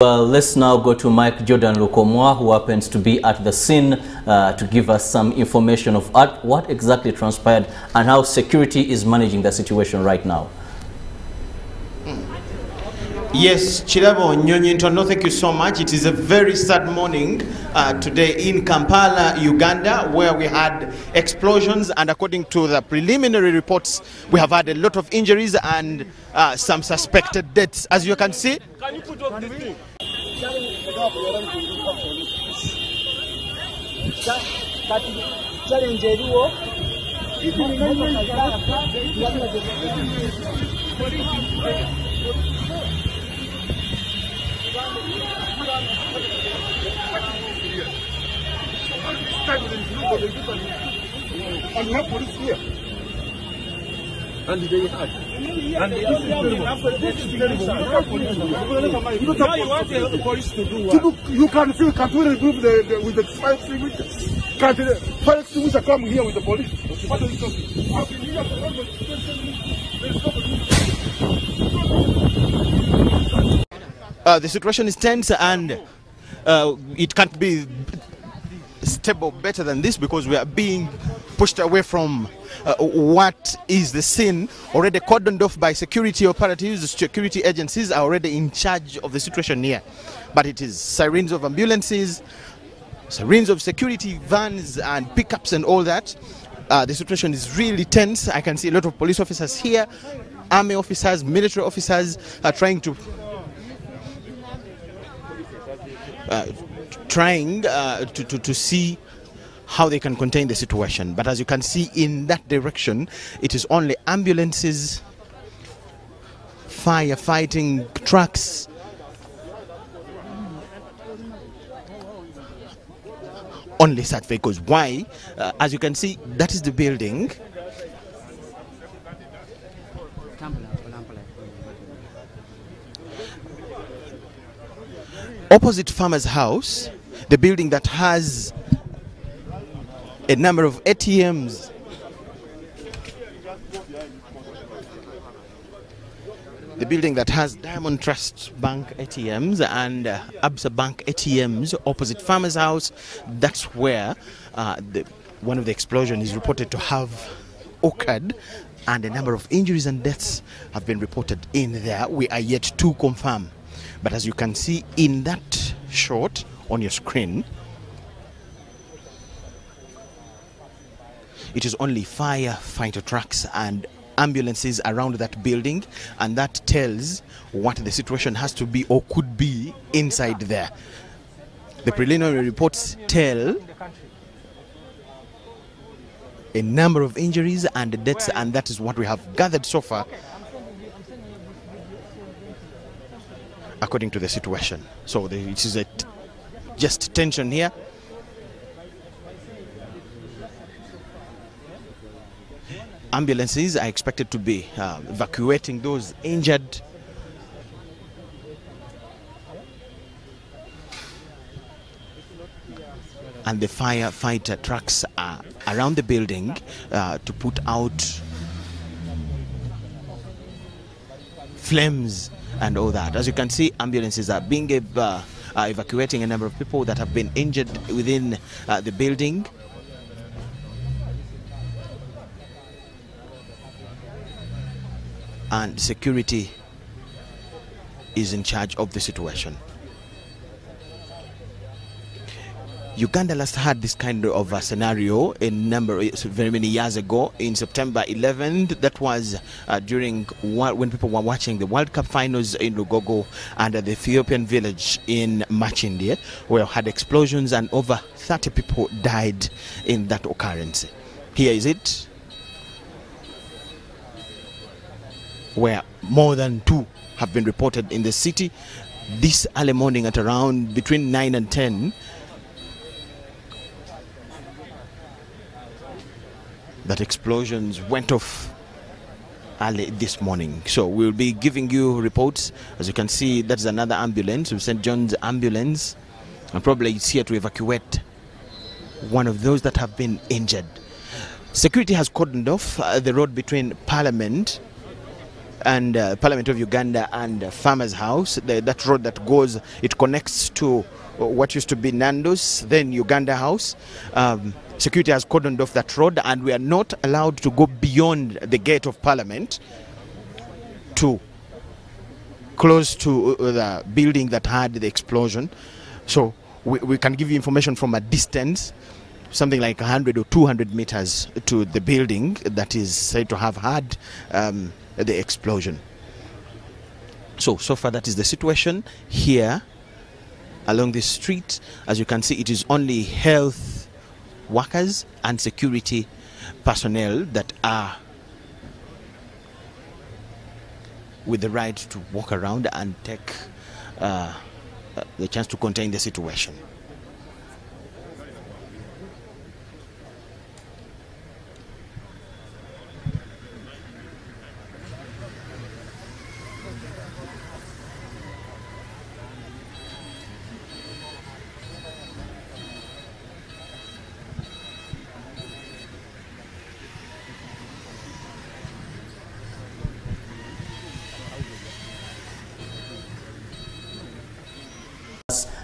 Well, let's now go to Mike Jordan Lukomwa, who happens to be at the scene uh, to give us some information of what exactly transpired and how security is managing the situation right now. Yes, Chirabo Nyonyintono, thank you so much. It is a very sad morning uh, today in Kampala, Uganda, where we had explosions, and according to the preliminary reports, we have had a lot of injuries and uh, some suspected deaths. As you can see, And we have police here. And they had. And this is terrible. Have you the police to do what? you can remove the, the, with the the come here with the police? What are you talking? I've been here for almost 10 minutes. There's nobody. uh, the situation is tense and uh, it can't be stable better than this because we are being pushed away from uh, what is the scene already cordoned off by security operatives security agencies are already in charge of the situation here. But it is sirens of ambulances sirens of security vans and pickups and all that. Uh, the situation is really tense. I can see a lot of police officers here army officers military officers are trying to uh, trying uh, to, to, to see how they can contain the situation. But as you can see in that direction, it is only ambulances, firefighting trucks. Only such vehicles. Why? Uh, as you can see, that is the building. opposite farmer's house the building that has a number of atms the building that has diamond trust bank atms and uh, absa bank atms opposite farmer's house. That's where uh, the, one of the explosions is reported to have occurred and a number of injuries and deaths have been reported in there. We are yet to confirm. But as you can see in that shot on your screen, it is only firefighter trucks and ambulances around that building, and that tells what the situation has to be or could be inside there. The preliminary reports tell a number of injuries and deaths, and that is what we have gathered so far according to the situation. So it is just tension here. Ambulances are expected to be uh, evacuating those injured. And the firefighter trucks are around the building uh, to put out flames and all that. As you can see, ambulances are being uh, evacuating a number of people that have been injured within uh, the building. And security is in charge of the situation. Uganda last had this kind of a scenario a number very many years ago in September 11th. That was uh, during when people were watching the World Cup finals in Lugogo and the Ethiopian village in Machindie, where had explosions and over 30 people died in that occurrence. Here is it, where more than two have been reported in the city this early morning at around between 9 and 10 that explosions went off early this morning. So we'll be giving you reports. As you can see, that's another ambulance, St. John's ambulance, and probably it's here to evacuate one of those that have been injured. Security has cordoned off uh, the road between Parliament and uh, Parliament of Uganda and uh, Farmers House. The, that road that goes, it connects to uh, what used to be Nando's, then Uganda House. Um, security has cordoned off that road, and we are not allowed to go beyond the gate of Parliament to close to uh, the building that had the explosion. So we, we can give you information from a distance, something like 100 or 200 meters to the building that is said to have had um, the explosion. So, so far that is the situation here along this street. As you can see, it is only health workers and security personnel that are with the right to walk around and take uh, uh, the chance to contain the situation.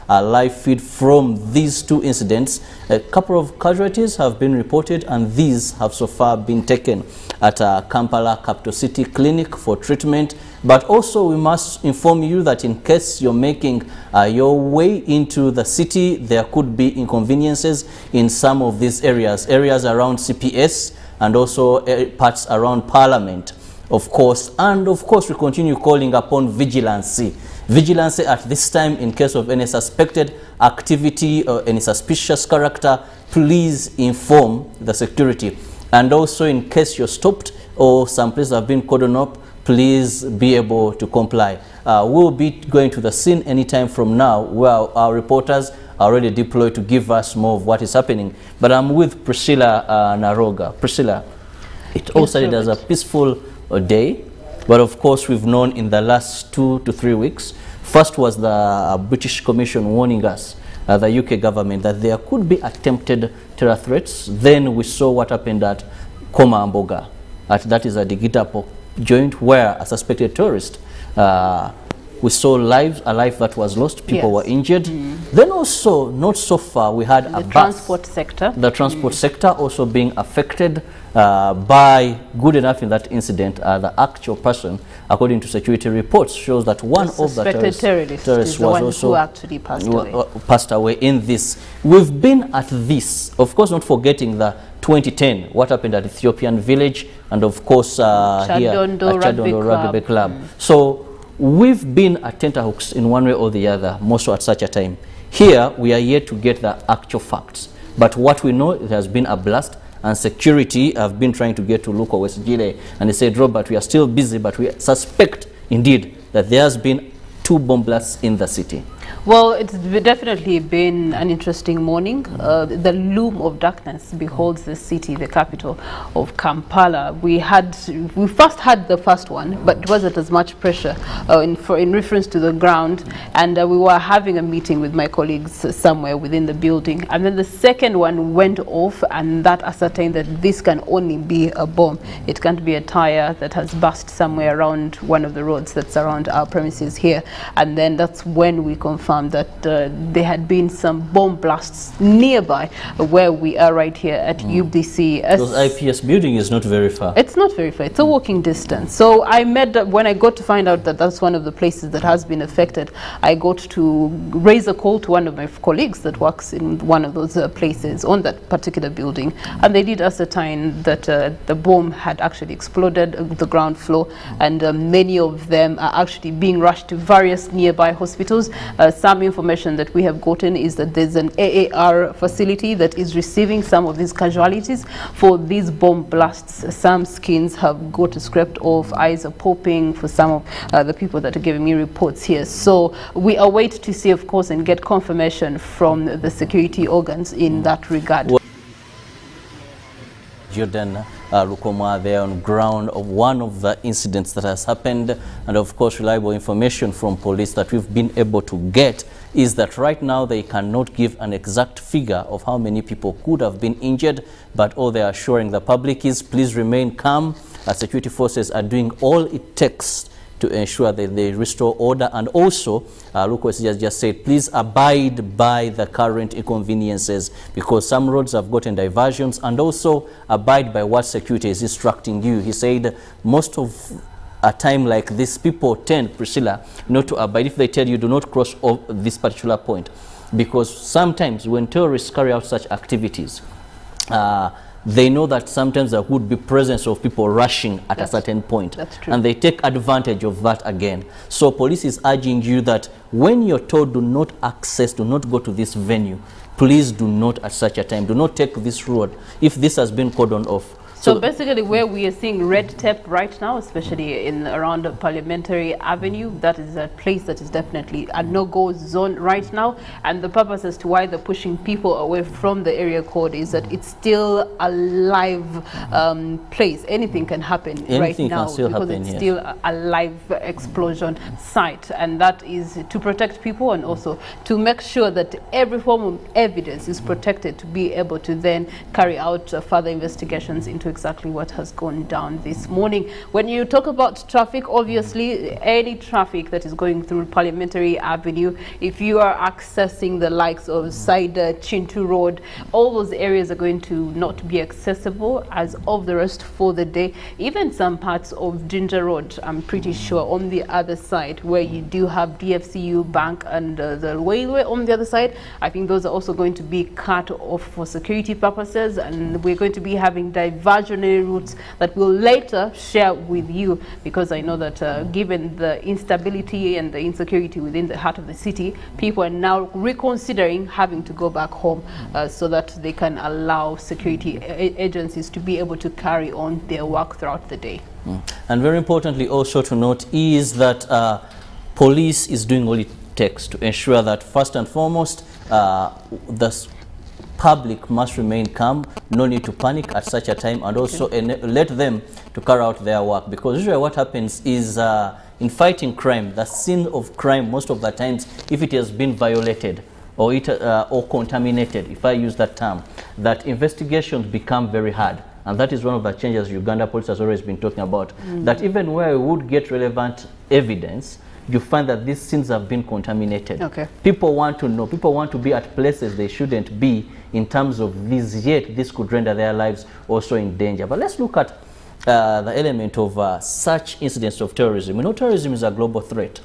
A live feed from these two incidents. A couple of casualties have been reported and these have so far been taken at uh, Kampala Capital City Clinic for treatment. But also we must inform you that in case you're making uh, your way into the city, there could be inconveniences in some of these areas, areas around CPS and also uh, parts around Parliament, of course. And of course, we continue calling upon vigilancy Vigilance at this time in case of any suspected activity or any suspicious character, please inform the security. And also in case you're stopped or some places have been cordoned up, please be able to comply. Uh, we'll be going to the scene anytime from now where our reporters are already deployed to give us more of what is happening. But I'm with Priscilla uh, Naroga. Priscilla, it all started as a peaceful uh, day but of course, we've known in the last two to three weeks, first was the uh, British Commission warning us, uh, the UK government, that there could be attempted terror threats. Then we saw what happened at Komamboga, at that is a Digitapo joint where a suspected terrorist uh, we saw lives, a life that was lost, people Yes. were injured. Then also, not so far, we had a the bus transport sector. the transport sector also being affected uh, by good enough in that incident uh, the actual person according to security reports shows that one of the terrorists, terrorist is the was also actually passed away. passed away in this we've been at this of course not forgetting the 2010 what happened at ethiopian village and of course uh, here Kyadondo at Rugby Kyadondo Club. Rugby Club so we've been at tenterhooks in one way or the other most at such a time. Here we are yet to get the actual facts. But what we know it has been a blast and security have been trying to get to Luko West Gile and they said Robert we are still busy but we suspect indeed that there has been two bomb blasts in the city Well, it's definitely been an interesting morning. Uh, the loom of darkness beholds the city, the capital of Kampala. We had, we first had the first one, but it wasn't as much pressure uh, in, for, in reference to the ground. And uh, we were having a meeting with my colleagues somewhere within the building. And then the second one went off, and that ascertained that this can only be a bomb. It can't be a tire that has burst somewhere around one of the roads that's around our premises here. And then that's when we confirmed that uh, there had been some bomb blasts nearby where we are right here at UBC. As- because IPS building is not very far it's not very far. It's a walking distance. So I met uh, when I got to find out that that's one of the places that has been affected. I got to raise a call to one of my colleagues that works in one of those uh, places on that particular building, and they did ascertain that uh, the bomb had actually exploded the ground floor, and uh, many of them are actually being rushed to various nearby hospitals. Uh, some information that we have gotten is that there's an AAR facility that is receiving some of these casualties for these bomb blasts. Some skins have got scraped off, eyes are popping for some of uh, the people that are giving me reports here. So we await to see, of course, and get confirmation from the security organs in that regard. Well- Jordan uh, Lukoma there on ground of one of the incidents that has happened. And of course reliable information from police that we've been able to get is that right now they cannot give an exact figure of how many people could have been injured but all they are assuring the public is please remain calm. Uh, security forces are doing all it takes to ensure that they restore order and also uh, Luke just, just said please abide by the current inconveniences because some roads have gotten diversions and also abide by what security is instructing you. He said most of a time like this people tend Priscilla not to abide. If they tell you do not cross this particular point. Because sometimes when terrorists carry out such activities uh, they know that sometimes there would be presence of people rushing at That's- a certain point and they take advantage of that again. So police is urging you that when you're told do not access do not go to this venue please do not at such a time do not take this road. If this has been cordoned off So basically, where we are seeing red tape right now, especially in around Parliamentary Avenue, that is a place that is definitely a no-go zone right now. And the purpose as to why they're pushing people away from the area code is that it's still a live um, place. Anything can happen right can now because happen, it's yes. still a, a live explosion site, and that is to protect people and also to make sure that every form of evidence is protected to be able to then carry out uh, further investigations into exactly what has gone down this morning. When you talk about traffic, obviously any traffic that is going through Parliamentary Avenue, if you are accessing the likes of Saida, Chintu Road, all those areas are going to not be accessible as of the rest for the day. Even some parts of Jinja Road, I'm pretty sure on the other side where you do have DFCU Bank and uh, the railway on the other side, I think those are also going to be cut off for security purposes and we're going to be having diversionary routes that we'll later share with you because I know that uh, given the instability and the insecurity within the heart of the city, people are now reconsidering having to go back home uh, so that they can allow security agencies to be able to carry on their work throughout the day. Mm. And very importantly also to note is that uh, police is doing all it takes to ensure that first and foremost uh, the public must remain calm, no need to panic at such a time and also ene- let them to carry out their work because usually what happens is uh, in fighting crime, the scene of crime most of the times if it has been violated or it uh, or contaminated, if I use that term, that investigations become very hard. And that is one of the changes Uganda police has always been talking about. That even where we would get relevant evidence, you find that these scenes have been contaminated. Okay. People want to know, people want to be at places they shouldn't be in terms of this, yet this could render their lives also in danger. But let's look at uh, the element of uh, such incidents of terrorism. We know terrorism is a global threat.